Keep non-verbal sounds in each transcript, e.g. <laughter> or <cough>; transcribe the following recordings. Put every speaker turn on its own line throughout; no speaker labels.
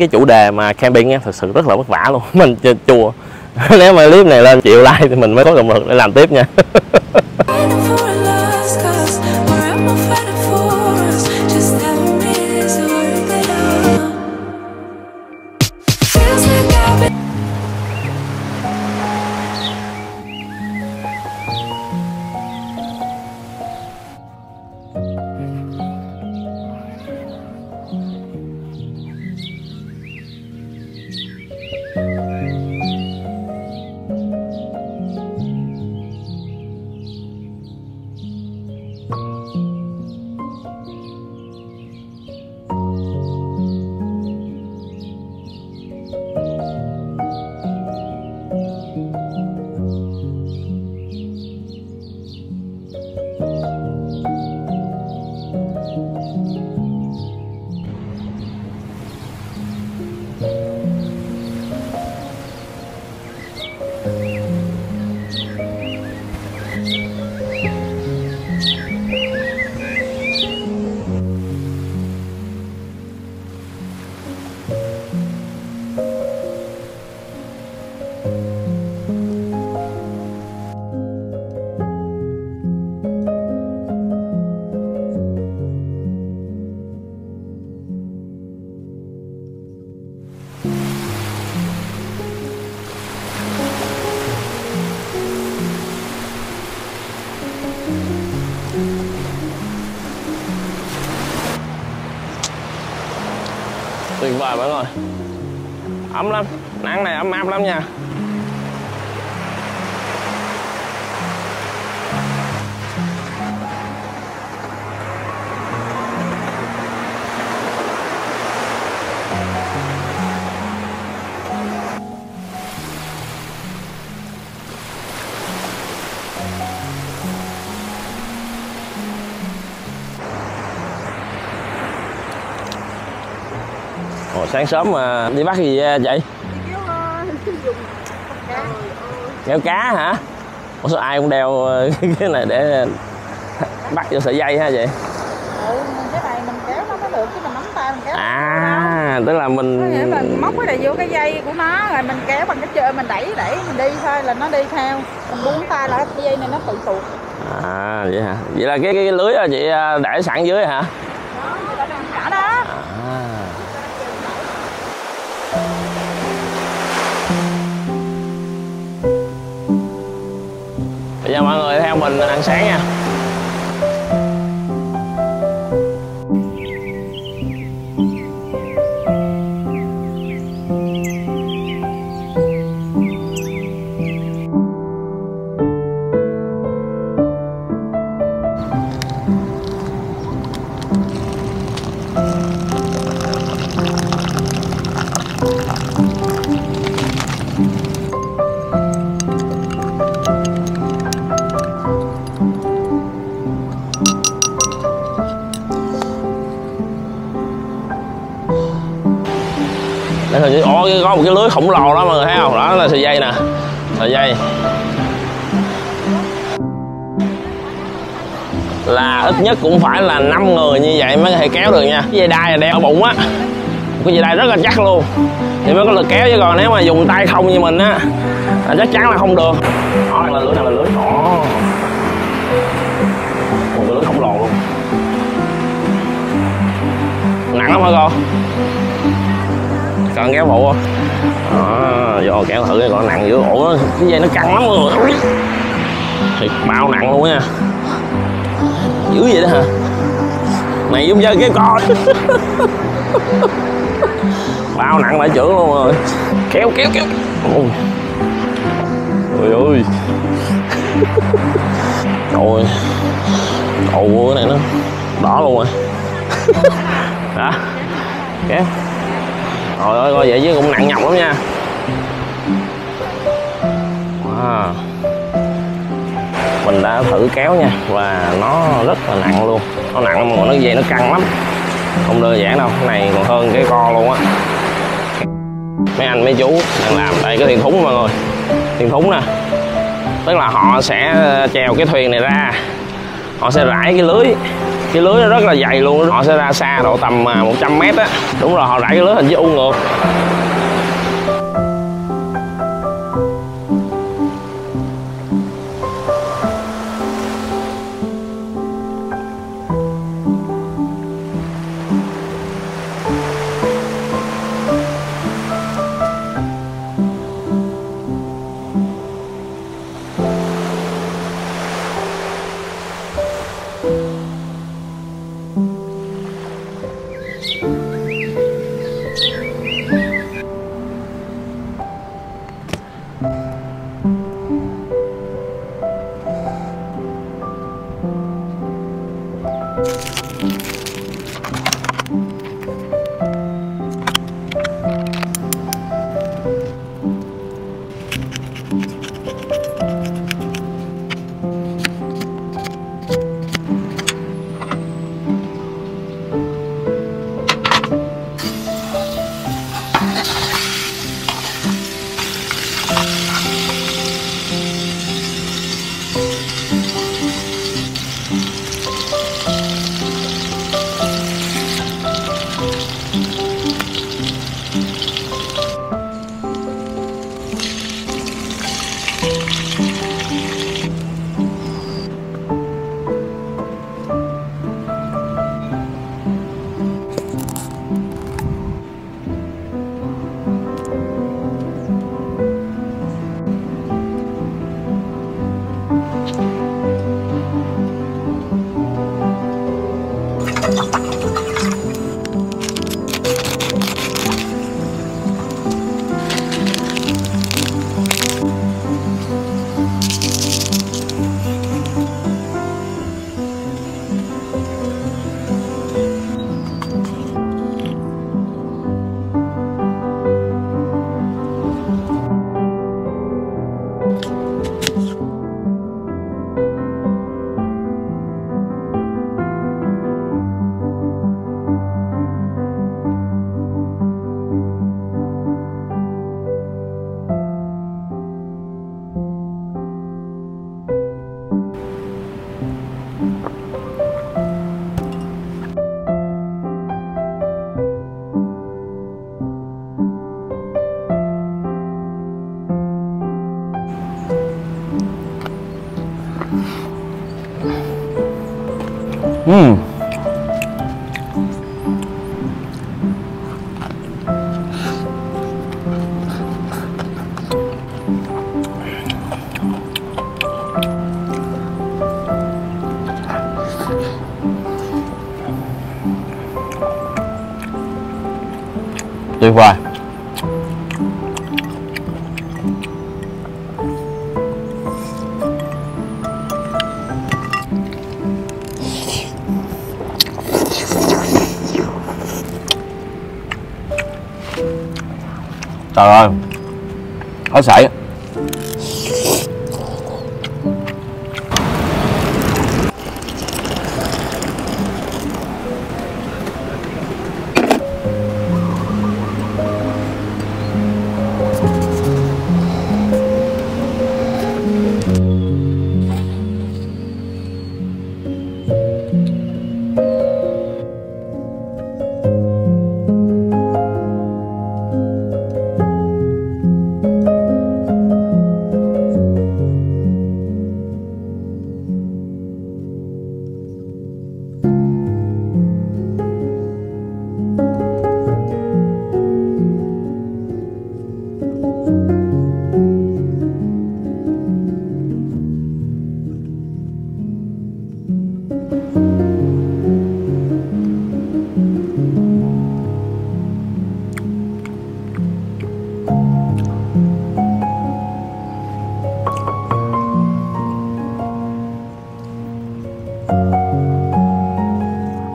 cái chủ đề mà camping á, thực sự rất là vất vả luôn. <laughs> Mình ch- chùa <laughs> nếu mà clip này lên, chịu like thì mình mới có động lực để làm tiếp nha. <laughs> tuyệt vời bạn người ấm lắm. Nắng này ấm áp lắm nha. Sáng sớm mà đi bắt gì vậy Đeo cá hả? Ủa sao ai cũng đeo <laughs> cái này để bắt vô sợi dây ha vậy?
ừ cái này mình kéo nó mới được chứ mình nắm tay mình kéo
À, tức là mình
móc cái này vô cái dây của nó rồi mình kéo bằng cái chơi mình đẩy đẩy mình đi thôi là nó đi theo mình buông tay là cái dây này nó tự tuột
À vậy hả? Vậy là cái cái, cái lưới chị à, để sẵn dưới hả? Bây giờ mọi người theo mình ăn sáng nha. Có một cái lưới khổng lồ đó mọi người thấy không? Đó là sợi dây nè. Sợi dây. Là ít nhất cũng phải là 5 người như vậy mới có thể kéo được nha. Cái dây đai là đeo bụng á. Cái dây đai rất là chắc luôn. Thì mới có lực kéo chứ còn nếu mà dùng tay không như mình á, là chắc chắn là không được. Đó, là lưới này là lưới. Đó. Một cái lưới khổng lồ luôn. Nặng lắm hả con? Con kéo phụ không đó, vô kéo thử cái con nặng dữ. Ổ cái dây nó căng lắm rồi. Thiệt, bao nặng luôn nha dữ vậy đó hả? Mày giống dân cái con. <laughs> Bao nặng lại trưởng luôn rồi. Kéo kéo kéo. Ôi. Ôi ôi. Trời ôi cái này nó đỏ luôn rồi. <laughs> Đó kéo. Trời ơi, coi vậy chứ cũng nặng nhọc lắm nha. Wow. Mình đã thử kéo nha, Và nó rất là nặng luôn. Nó nặng mà nó về nó căng lắm. Không đơn giản đâu, Cái này còn hơn cái co luôn á. Mấy anh, mấy chú đang làm Đây, cái thuyền thúng mọi người Thuyền thúng nè. Tức là họ sẽ ờ, chèo cái thuyền này ra. Họ sẽ rải cái lưới cái lưới nó rất là dày luôn họ sẽ ra xa độ tầm à, 100 mét á. Đúng rồi họ đẩy cái lưới hình với u ngược. Música Mm. tuyệt vời trời ơi hết sảy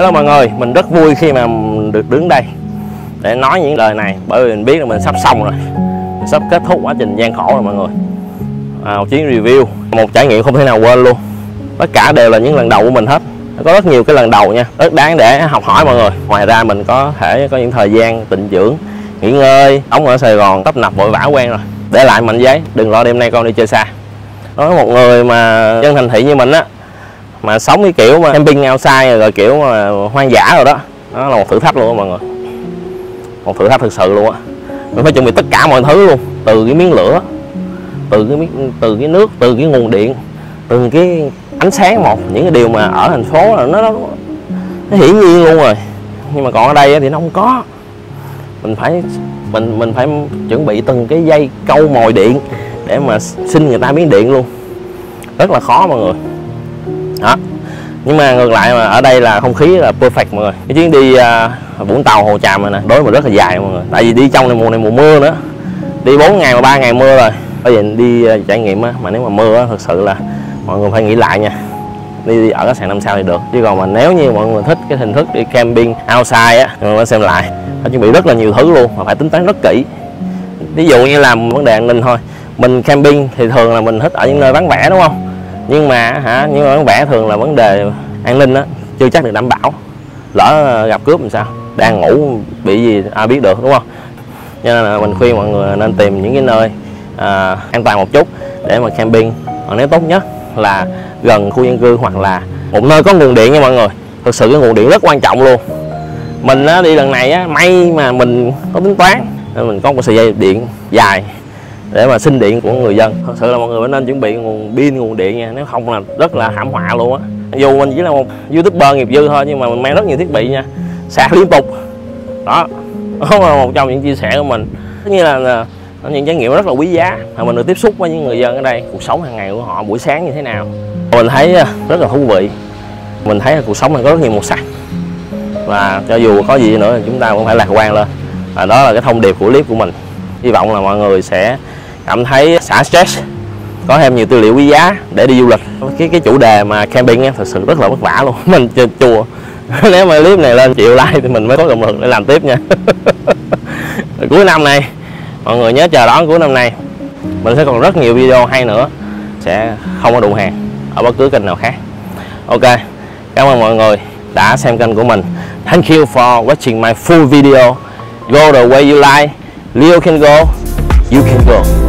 Hello mọi người, mình rất vui khi mà được đứng đây để nói những lời này bởi vì mình biết là mình sắp xong rồi. Mình sắp kết thúc quá trình gian khổ rồi mọi người. À, một chuyến review một trải nghiệm không thể nào quên luôn. Tất cả đều là những lần đầu của mình hết. Có rất nhiều cái lần đầu nha rất đáng để học hỏi mọi người. Ngoài ra mình có thể có những thời gian tịnh dưỡng nghỉ ngơi ống ở Sài Gòn tấp nập vội vã quen rồi. Để lại mảnh giấy đừng lo đêm nay con đi chơi xa. Nói một người mà dân thành thị như mình á mà sống cái kiểu mà camping outside rồi kiểu mà hoang dã rồi đó. Đó là một thử thách luôn á mọi người. Một thử thách thực sự luôn á. Mình phải chuẩn bị tất cả mọi thứ luôn từ cái miếng lửa từ cái miếng từ cái nước từ cái nguồn điện từ cái ánh sáng một. Những cái điều mà ở thành phố là nó nó, nó hiển nhiên luôn rồi. Nhưng mà còn ở đây thì nó không có. Mình phải mình mình phải chuẩn bị từng cái dây câu mồi điện để mà xin người ta miếng điện luôn. Rất là khó mọi người đó. Nhưng mà ngược lại mà ở đây là không khí là perfect mọi người. Cái chuyến đi uh, vũng tàu hồ tràm này nè đối mà rất là dài mọi người. Tại vì đi trong này mùa này mùa mưa nữa. Đi 4 ngày mà ba ngày mưa rồi. Bây giờ đi uh, trải nghiệm á mà nếu mà mưa á thực sự là mọi người phải nghĩ lại nha. Đi, đi ở khách sạn năm sao thì được. Chứ còn mà nếu như mọi người thích cái hình thức đi camping outside á mọi người phải xem lại. Phải chuẩn bị rất là nhiều thứ luôn mà phải tính toán rất kỹ. Ví dụ như làm vấn đề an ninh thôi. Mình camping thì thường là mình thích ở những nơi vắng vẻ đúng không? Nhưng mà hả nhưng mà vẽ thường là vấn đề an ninh á chưa chắc được đảm bảo. Lỡ gặp cướp làm sao? Đang ngủ bị gì ai biết được đúng không? Cho nên là mình khuyên mọi người nên tìm những cái nơi à, an toàn một chút để mà camping. Còn nếu tốt nhất là gần khu dân cư hoặc là một nơi có nguồn điện nha mọi người. Thực sự cái nguồn điện rất quan trọng luôn. Mình á, đi lần này á, may mà mình có tính toán nên mình có một sợi dây điện dài để mà xin điện của người dân. Thật sự là mọi người phải nên chuẩn bị nguồn pin nguồn điện nha. Nếu không là rất là hãm họa luôn á. Dù mình chỉ là một youtuber nghiệp dư thôi nhưng mà mình mang rất nhiều thiết bị nha. Sạc liên tục. Đó. Đó là một trong những chia sẻ của mình. Tất nhiên là, là những trải nghiệm rất là quý giá mà mình được tiếp xúc với những người dân ở đây. Cuộc sống hàng ngày của họ buổi sáng như thế nào. Mình thấy à, rất là thú vị. Mình thấy là cuộc sống này có rất nhiều màu sắc. Và cho dù có gì nữa thì chúng ta cũng phải lạc quan lên. Và đó là cái thông điệp của clip của mình. Hy vọng là mọi người sẽ cảm thấy xả stress, có thêm nhiều tư liệu quý giá để đi du lịch. Cái cái chủ đề mà camping á, thật sự rất là vất vả luôn. <laughs> Mình chơi chùa. <laughs> Nếu mà clip này lên triệu like thì mình mới có động lực để làm tiếp nha. <laughs> Cuối năm này, mọi người nhớ chờ đón cuối năm này. Mình sẽ còn rất nhiều video hay nữa, sẽ không có đủ hàng ở bất cứ kênh nào khác. Ok, cảm ơn mọi người đã xem kênh của mình. Thank you for watching my full video. Go the way you like. Leo can go, you can go.